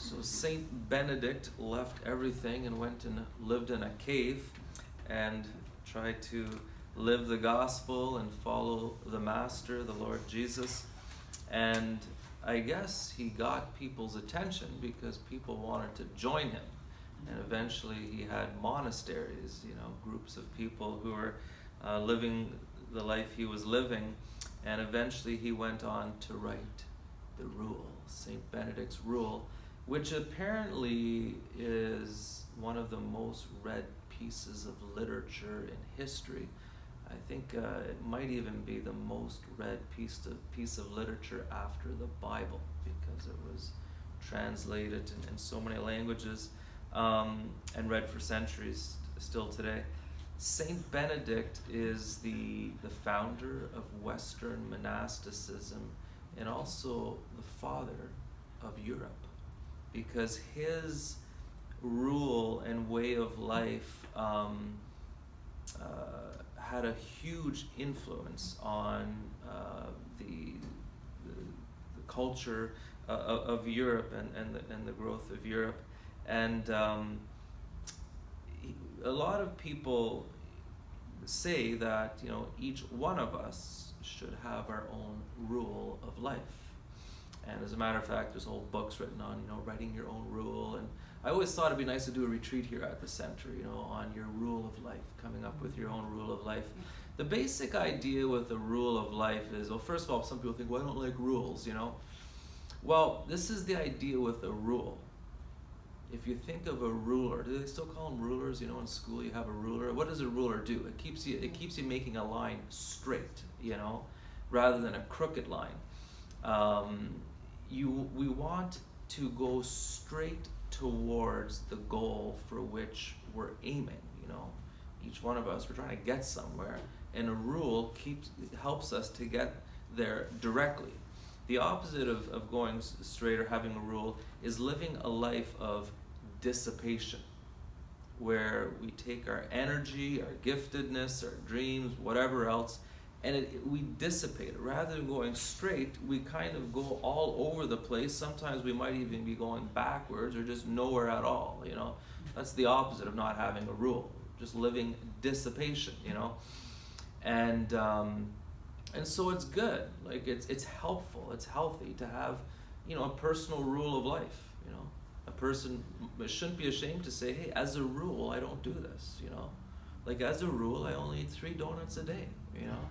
So Saint Benedict left everything and went and lived in a cave and tried to live the gospel and follow the master, the Lord Jesus. And I guess he got people's attention because people wanted to join him. And eventually he had monasteries, you know, groups of people who were uh, living the life he was living. And eventually he went on to write the Rule, St. Benedict's Rule, which apparently is one of the most read pieces of literature in history. I think uh, it might even be the most read piece of, piece of literature after the Bible because it was translated in, in so many languages um, and read for centuries still today. Saint Benedict is the, the founder of Western monasticism and also the father of Europe because his rule and way of life um, uh, had a huge influence on uh, the, the, the, culture uh, of Europe and, and, the, and the growth of Europe. And um, a lot of people say that you know each one of us should have our own rule of life. And as a matter of fact, there's whole books written on, you know, writing your own rule. And I always thought it'd be nice to do a retreat here at the center, you know, on your rule of life, coming up with your own rule of life. The basic idea with the rule of life is, well, first of all, some people think, well, I don't like rules, you know. Well, this is the idea with a rule. If you think of a ruler, do they still call them rulers? You know, in school you have a ruler. What does a ruler do? It keeps you, it keeps you making a line straight, you know, rather than a crooked line. Um, you, we want to go straight towards the goal for which we're aiming. You know, each one of us we're trying to get somewhere, and a rule keeps helps us to get there directly. The opposite of, of going straight or having a rule is living a life of dissipation, where we take our energy, our giftedness, our dreams, whatever else, and it, we dissipate it. Rather than going straight, we kind of go all over the place. Sometimes we might even be going backwards or just nowhere at all, you know. That's the opposite of not having a rule, just living dissipation, you know. And, um, and so it's good. Like, it's, it's helpful, it's healthy to have, you know, a personal rule of life, you know. A person shouldn't be ashamed to say, hey, as a rule, I don't do this, you know. Like, as a rule, I only eat three donuts a day, you know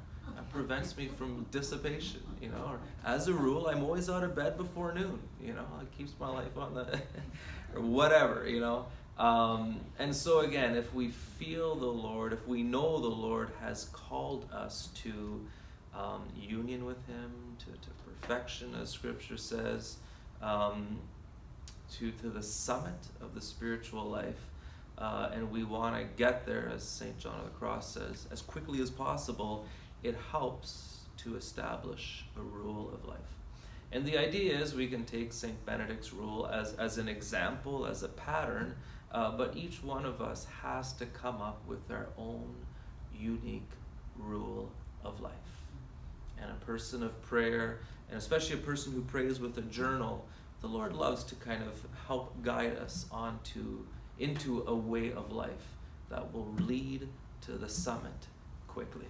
prevents me from dissipation, you know. Or, as a rule, I'm always out of bed before noon, you know. It keeps my life on the, or whatever, you know. Um, and so again, if we feel the Lord, if we know the Lord has called us to um, union with Him, to, to perfection, as Scripture says, um, to, to the summit of the spiritual life, uh, and we want to get there, as St. John of the Cross says, as quickly as possible, it helps to establish a rule of life. And the idea is we can take St. Benedict's rule as, as an example, as a pattern, uh, but each one of us has to come up with our own unique rule of life. And a person of prayer, and especially a person who prays with a journal, the Lord loves to kind of help guide us onto into a way of life that will lead to the summit quickly.